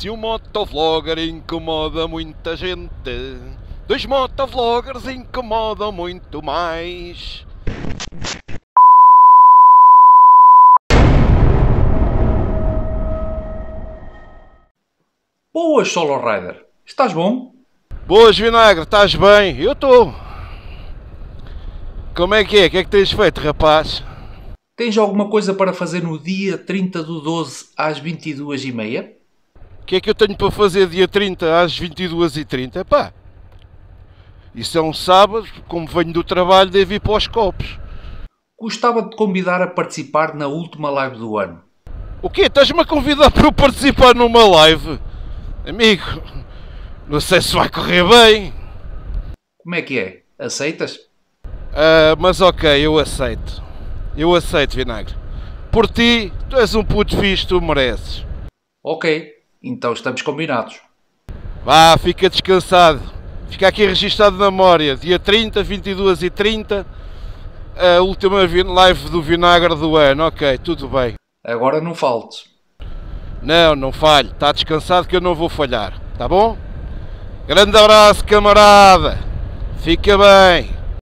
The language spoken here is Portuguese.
Se um motovlogger incomoda muita gente, dois motovloggers incomodam muito mais. Boas, Solo Rider. Estás bom? Boas, Vinagre, estás bem? Eu estou. Como é que é? O que é que tens feito, rapaz? Tens alguma coisa para fazer no dia 30 do 12 às 22h30? O que é que eu tenho para fazer dia 30 às 22h30? Pá, isso é um sábado, como venho do trabalho, devo ir para os copos. Gostava de te convidar a participar na última live do ano. O quê? Estás-me a convidar para eu participar numa live? Amigo, não sei se vai correr bem. Como é que é? Aceitas? Ah, mas ok, eu aceito. Eu aceito, Vinagre. Por ti, tu és um puto fixe, tu mereces. Ok, então estamos combinados. Vá, fica descansado. Fica aqui registado na memória. Dia 30, 22 e 30. A última live do Vinagre do ano. Ok, tudo bem. Agora não faltes. Não, não falhe. Está descansado que eu não vou falhar. Tá bom? Grande abraço, camarada. Fica bem.